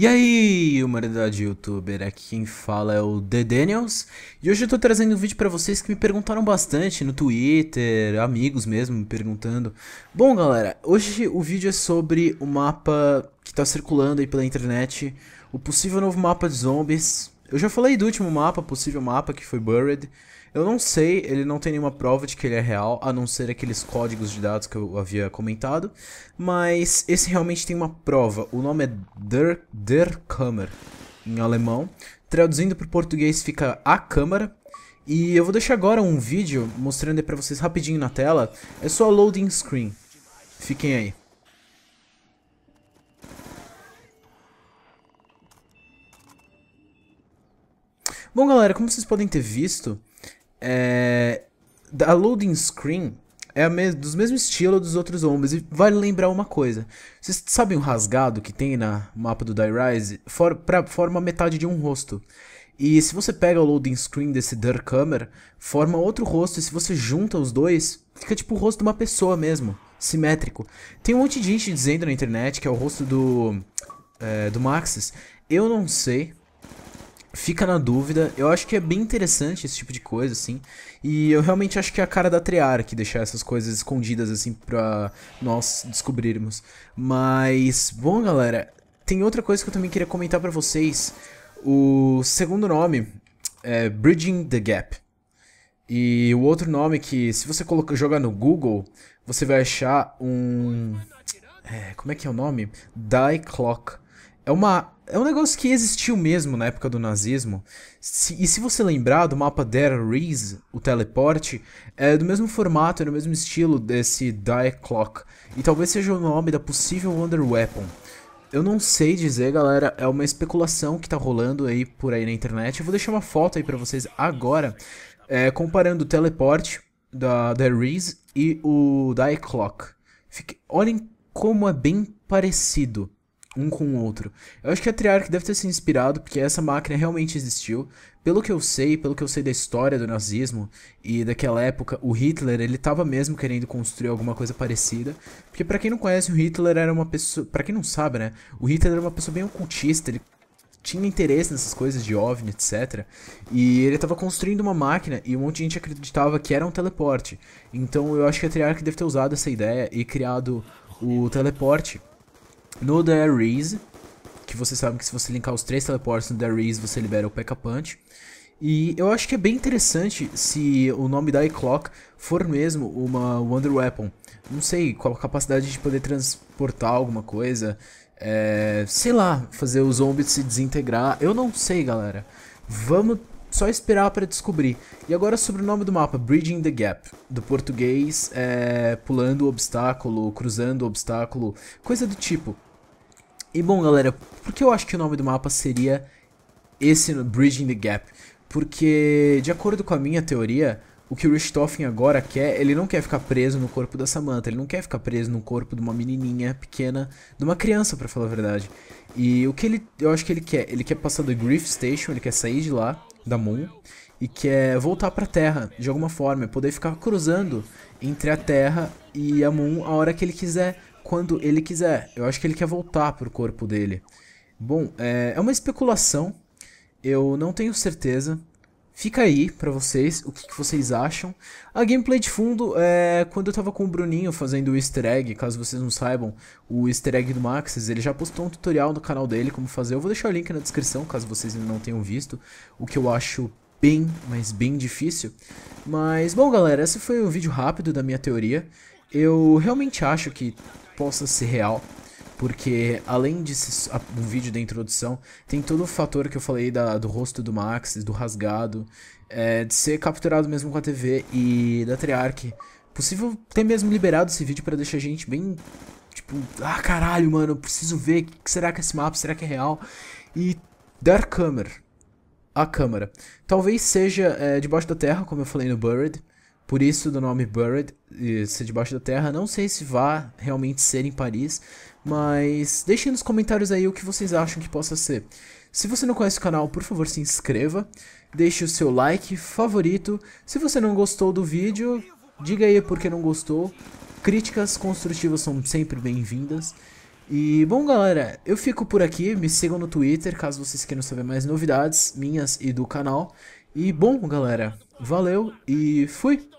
E aí, humanidade youtuber, aqui quem fala é o The Daniels E hoje eu tô trazendo um vídeo pra vocês que me perguntaram bastante no Twitter, amigos mesmo me perguntando. Bom galera, hoje o vídeo é sobre o mapa que tá circulando aí pela internet O possível novo mapa de zombies Eu já falei do último mapa, possível mapa que foi Buried eu não sei, ele não tem nenhuma prova de que ele é real, a não ser aqueles códigos de dados que eu havia comentado. Mas esse realmente tem uma prova. O nome é Der, Der Kammer, em alemão. Traduzindo para o português fica A Câmara. E eu vou deixar agora um vídeo mostrando para vocês rapidinho na tela. É só loading screen. Fiquem aí. Bom galera, como vocês podem ter visto, é, a loading screen é dos mesmos estilo dos outros zombies. E vale lembrar uma coisa. Vocês sabem o rasgado que tem na mapa do Die Rise? For, pra, forma metade de um rosto. E se você pega o loading screen desse Der Kammer, forma outro rosto. E se você junta os dois, fica tipo o rosto de uma pessoa mesmo. Simétrico. Tem um monte de gente dizendo na internet que é o rosto do, é, do Maxis. Eu não sei fica na dúvida. Eu acho que é bem interessante esse tipo de coisa, assim. E eu realmente acho que é a cara da Treyarch deixar essas coisas escondidas, assim, pra nós descobrirmos. Mas, bom, galera, tem outra coisa que eu também queria comentar pra vocês. O segundo nome é Bridging the Gap. E o outro nome que, se você colocar, jogar no Google, você vai achar um... É, como é que é o nome? Die Clock. É uma é um negócio que existiu mesmo na época do nazismo. Se, e se você lembrar do mapa Der Riese, o teleporte, é do mesmo formato, é do mesmo estilo desse Die Clock. E talvez seja o nome da possível Wonder Weapon. Eu não sei dizer, galera, é uma especulação que tá rolando aí por aí na internet. Eu vou deixar uma foto aí pra vocês agora, é, comparando o teleporte da Der Riese e o Die Clock. Fique, olhem como é bem parecido um com o outro. Eu acho que a Treyarch deve ter se inspirado, porque essa máquina realmente existiu. Pelo que eu sei, pelo que eu sei da história do nazismo e daquela época, o Hitler, ele tava mesmo querendo construir alguma coisa parecida. Porque para quem não conhece, o Hitler era uma pessoa... para quem não sabe, né? O Hitler era uma pessoa bem ocultista, ele tinha interesse nessas coisas de OVNI, etc. E ele estava construindo uma máquina e um monte de gente acreditava que era um teleporte. Então eu acho que a Treyarch deve ter usado essa ideia e criado o teleporte no The Reese, que você sabe que se você linkar os três teleportes no The Reese, você libera o P.K. Punch. E eu acho que é bem interessante se o nome da iClock for mesmo uma Wonder Weapon. Não sei, qual a capacidade de poder transportar alguma coisa. É, sei lá, fazer os zombies se desintegrar. Eu não sei, galera. Vamos só esperar para descobrir. E agora sobre o nome do mapa, Bridging the Gap. Do português, é, pulando o obstáculo, cruzando o obstáculo, coisa do tipo. E bom, galera, por que eu acho que o nome do mapa seria esse Bridging the Gap? Porque, de acordo com a minha teoria, o que o Richthofen agora quer, ele não quer ficar preso no corpo da Samantha, ele não quer ficar preso no corpo de uma menininha pequena, de uma criança, para falar a verdade. E o que ele, eu acho que ele quer, ele quer passar do Grief Station, ele quer sair de lá, da Moon, e quer voltar pra Terra, de alguma forma, poder ficar cruzando entre a Terra e a Moon a hora que ele quiser quando ele quiser. Eu acho que ele quer voltar pro corpo dele. Bom, é, é uma especulação. Eu não tenho certeza. Fica aí pra vocês, o que, que, vocês acham. A gameplay de fundo é quando eu tava com o Bruninho fazendo o easter egg, caso vocês não saibam, o easter egg do Maxis, ele já postou um tutorial no canal dele como fazer. Eu vou deixar o link na descrição, caso vocês ainda não tenham visto, o que eu acho bem, mas bem difícil. Mas, bom galera, esse foi um vídeo rápido da minha teoria. Eu realmente acho que possa ser real. Porque além de um vídeo da introdução, tem todo o fator que eu falei da, do rosto do Max, do rasgado, é, de ser capturado mesmo com a TV e da Treyarch. Possível ter mesmo liberado esse vídeo para deixar a gente bem tipo, ah caralho, mano, preciso ver, que será que é esse mapa, será que é real? E Dark Camera, a câmera, talvez seja é, debaixo da terra, como eu falei no Buried, por isso do nome Buried, ser debaixo da terra. Não sei se vá realmente ser em Paris, mas deixem nos comentários aí o que vocês acham que possa ser. Se você não conhece o canal, por favor se inscreva, deixe o seu like, favorito. Se você não gostou do vídeo, diga aí por que não gostou. Críticas construtivas são sempre bem-vindas. E bom, galera, eu fico por aqui. Me sigam no Twitter caso vocês queiram saber mais novidades minhas e do canal. E bom, galera, valeu e fui!